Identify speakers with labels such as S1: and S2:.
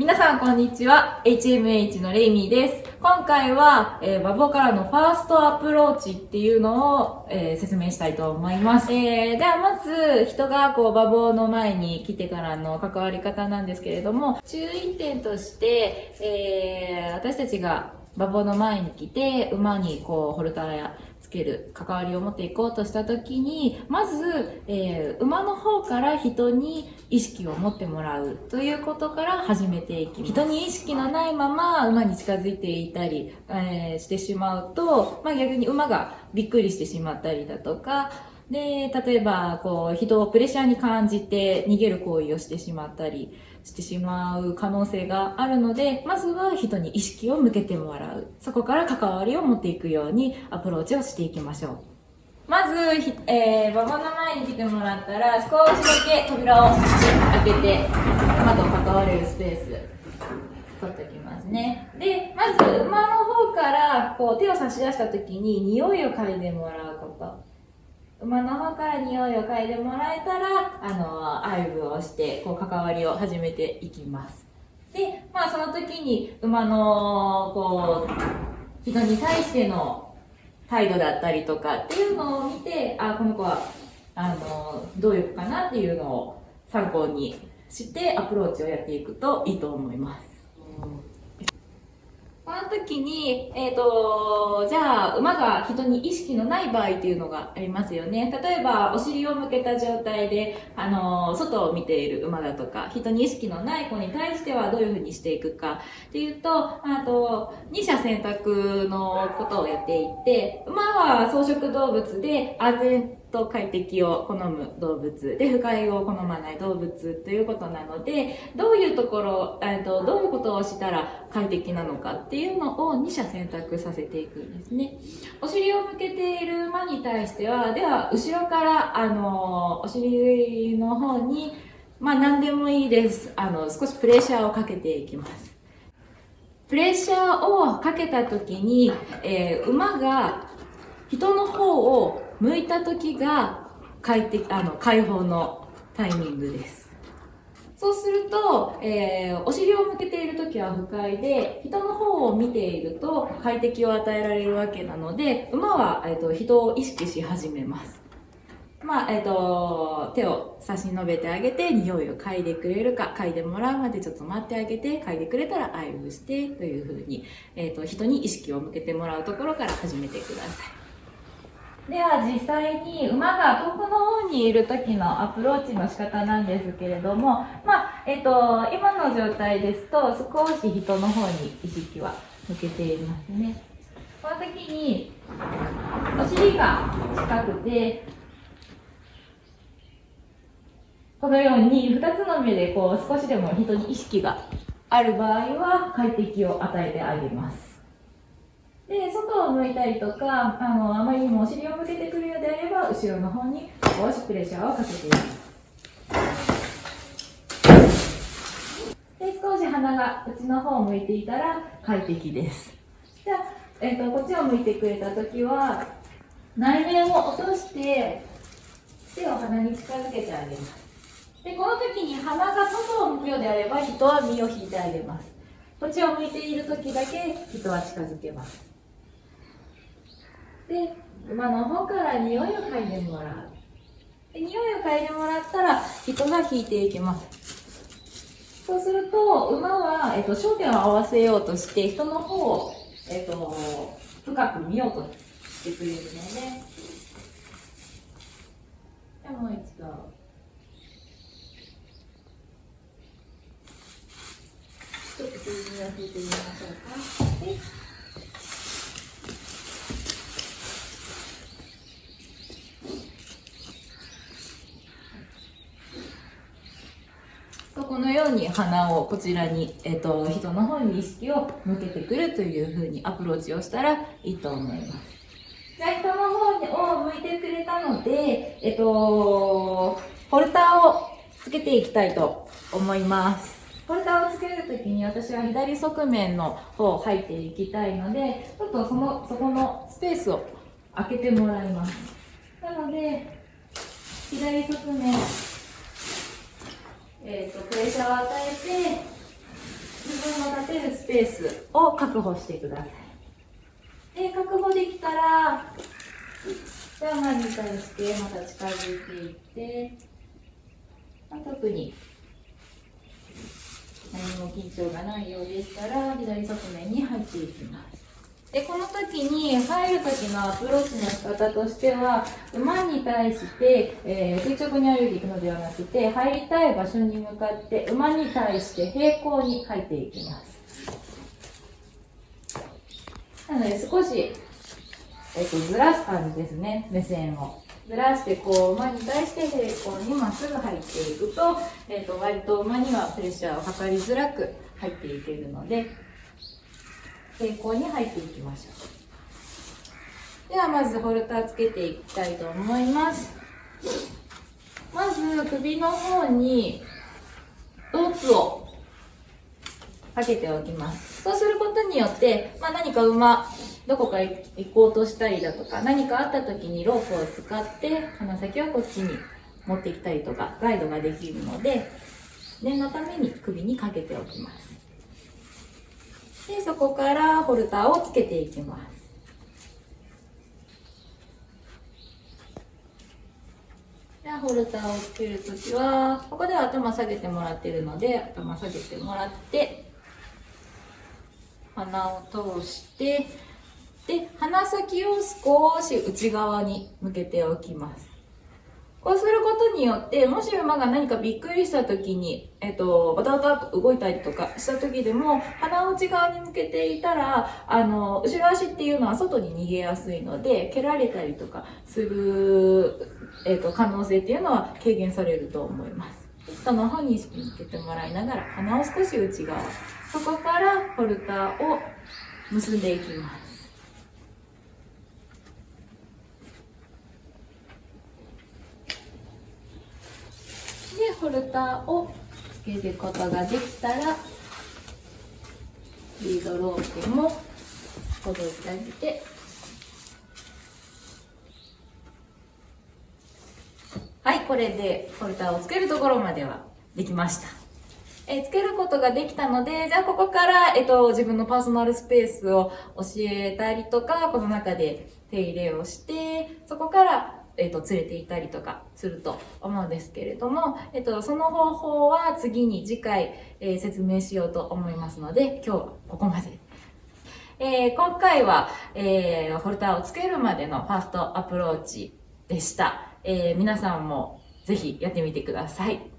S1: 皆さんこんにちは。HMH のレイミーです。今回は、えー、馬房からのファーストアプローチっていうのを、えー、説明したいと思います、えー、ではまず人がこう馬房の前に来てからの関わり方なんですけれども注意点として、えー、私たちが馬房の前に来て馬にこうホルターをかける関わりを持っていこうとした時にまず、えー、馬の方から人に意識を持ってもらうということから始めていきます。人に意識のないまま馬に近づいていたり、えー、してしまうと、まあ、逆に馬がびっくりしてしまったりだとかで例えばこう人をプレッシャーに感じて逃げる行為をしてしまったりしてしまう可能性があるので、まずは人に意識を向けてもらう。そこから関わりを持っていくようにアプローチをしていきましょう。まず、えー、馬場の前に来てもらったら、少しだけ扉を開けて、馬と関われるスペース、取っておきますね。で、まず、馬の方から、こう、手を差し出した時に、匂いを嗅いでもらう。馬の方から匂いを嗅いでもらえたら、あの、アイブをして、こう、関わりを始めていきます。で、まあ、その時に、馬の、こう、人に対しての態度だったりとかっていうのを見て、あ、この子は、あの、どういう子かなっていうのを参考にしてアプローチをやっていくといいと思います。この時に、えっ、ー、と、じゃあ、馬が人に意識のない場合っていうのがありますよね。例えば、お尻を向けた状態で、あの、外を見ている馬だとか、人に意識のない子に対してはどういうふうにしていくかっていうと、あと、二者選択のことをやっていって、馬は草食動物で安全と快適を好む動物で不快を好まない動物ということなのでどういうところ、えーと、どういうことをしたら快適なのかっていうのを2者選択させていくんですね。お尻を向けている馬に対してはでは後ろからあのお尻の方にまあ何でもいいです。あの少しプレッシャーをかけていきます。プレッシャーをかけた時に、えー、馬が人の方を向いた時が快適あの解放のタイミングです。そうすると、えー、お尻を向けている時は不快で人の方を見ていると快適を与えられるわけなので馬は、えーと、人を意識し始めます。まあえーと、手を差し伸べてあげて匂いを嗅いでくれるか嗅いでもらうまでちょっと待ってあげて嗅いでくれたら愛撫してというふうに、えーと人に意識を向けてもらうところから始めてください。では実際に馬が遠くの方にいる時のアプローチの仕方なんですけれども、まあえっと、今の状態ですと少し人の方に意識は向けていますね。この時にお尻が近くてこのように2つの目でこう少しでも人に意識がある場合は快適を与えてあげます。で外を向いたりとかあのあまりにもお尻を向けてくるようであれば後ろの方に少しプレッシャーをかけていきます。で少し鼻が内の方を向いていたら快適です。じゃあ、えーと、こっちを向いてくれた時は内面を落として手を鼻に近づけてあげます。でこの時に鼻が外を向くようであれば人は身を引いてあげます。こっちを向いている時だけ人は近づけます。で馬の方から匂いを嗅いでもらう。で匂いを嗅いでもらったら人が引いていきます。そうすると馬は、えっと、焦点を合わせようとして人の方を、えっと、深く見ようとしてくれるので。じゃあもう一度。ちょっと水に当ててみましょうか。のように鼻をこちらに、えっと、人の方に意識を向けてくるというふうにアプローチをしたらいいと思います。じゃあ人の方を向いてくれたので、えっと、ホルターをつけていきたいと思います。ホルターをつけるときに私は左側面の方を入っていきたいので、ちょっとその、そこのスペースを開けてもらいます。なので、左側面、えーと、プレッシャーを与えて自分の立てるスペースを確保してください。で、確保できたら、じゃあ前に対してまた近づいていって、まあ、特に何も緊張がないようでしたら、左側面に入っていきます。で、この時に入る時のアプローチの仕方としては、馬に対して、えー、垂直に歩いていくのではなくて、入りたい場所に向かって馬に対して平行に入っていきます。なので少し、えっ、と、ずらす感じですね、目線を。ずらしてこう馬に対して平行にまっすぐ入っていくと,、えーと割と馬にはプレッシャーをかかりづらく入っていけるので平行に入っていきましょう。ではまずホルターつけていきたいと思います。まず首の方にロープをかけておきます。そうすることによって、まあ、何か馬どこか行こうとしたりだとか何かあった時にロープを使って鼻先をこっちに持ってきたりとかガイドができるので念のために首にかけておきます。でそこからホルターをつけていきます。でホルターをつけるときはここでは頭下げてもらってるので頭下げてもらって鼻を通してで鼻先を少し内側に向けておきます。こうすることによって、もし馬が何かびっくりした時に、えっと、バタバタと動いたりとかした時でも、鼻内側に向けていたら、あの、後ろ足っていうのは外に逃げやすいので、蹴られたりとかする、えっと、可能性っていうのは軽減されると思います。下の方に意識向けてもらいながら、鼻を少し内側。そこからホルターを結んでいきます。ホルターをつけることができたらリードロープもほどいてあげてはいこれでホルターをつけるところまではできました。えつけることができたので、じゃあここから、えっと、自分のパーソナルスペースを教えたりとか、この中で手入れをして、そこからえっ、ー、と、連れていったりとかすると思うんですけれども、えっ、ー、と、その方法は次に次回、えー、説明しようと思いますので、今日はここまで。えー、今回は、えー、ホルターをつけるまでのファーストアプローチでした。えー、皆さんもぜひやってみてください。